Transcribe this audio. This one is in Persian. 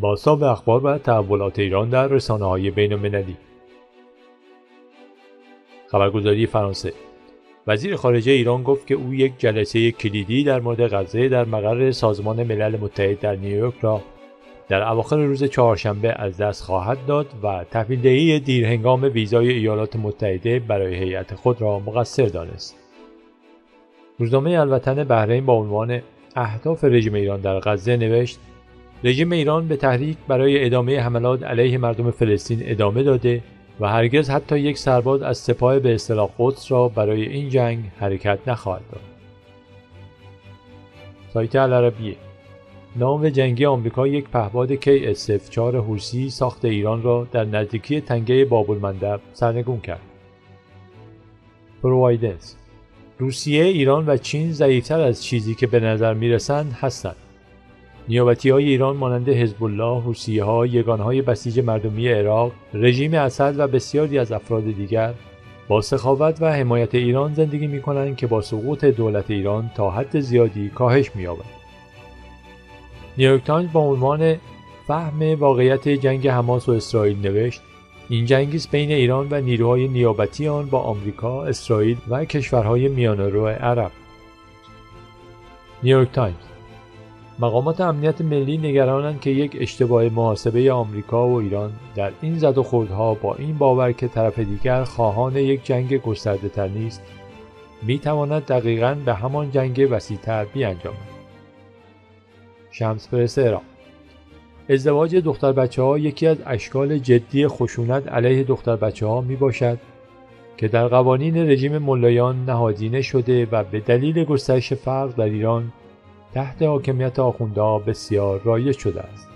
باسا اخبار و تحولات ایران در رسانه های بین المللی خبرگزاری فرانسه وزیر خارجه ایران گفت که او یک جلسه کلیدی در مورد غزه در مقر سازمان ملل متحد در نیویورک را در اواخر روز چهارشنبه از دست خواهد داد و تحویل دهی دیرهنگام ویزای ایالات متحده برای هیئت خود را مقصر دانست. روزنامه الوطن بحرین با عنوان اهداف رژیم ایران در غزه نوشت رژیم ایران به تحریک برای ادامه حملات علیه مردم فلسطین ادامه داده و هرگز حتی یک سرباز از سپاه به اصطلاح قدس را برای این جنگ حرکت نخواهد داد. سایت العربیه نام جنگی آمریکا یک پهباد KS-4 حوسی ساخت ایران را در نزدیکی تنگه بابالمندب سرنگون کرد. Providence روسیه، ایران و چین ضعیفتر از چیزی که به نظر می‌رسند هستند. نیابتی های ایران مانند حزب الله، حوثی ها، یگان های بسیج مردمی عراق، رژیم اسد و بسیاری از افراد دیگر با سخاوت و حمایت ایران زندگی می کنند که با سقوط دولت ایران تا حد زیادی کاهش می نیویورک تایمز با عنوان فهم واقعیت جنگ حماس و اسرائیل نوشت این جنگی است بین ایران و نیروهای نیابتی آن با آمریکا، اسرائیل و کشورهای میانه‌رو عرب. نیویورک تایمز مقامات امنیت ملی نگرانند که یک اشتباه محاسبه آمریکا و ایران در این زد و خوردها با این باور که طرف دیگر خواهان یک جنگ گسترده تر نیست می تواند دقیقا به همان جنگ وسیعتر بیانجامد. شمس پرس ایران ازدواج دختر بچه ها یکی از اشکال جدی خشونت علیه دختر بچه ها می باشد که در قوانین رژیم ملایان نهادینه شده و به دلیل گسترش فرق در ایران تحت حاکمیت آخونده بسیار رایج شده است.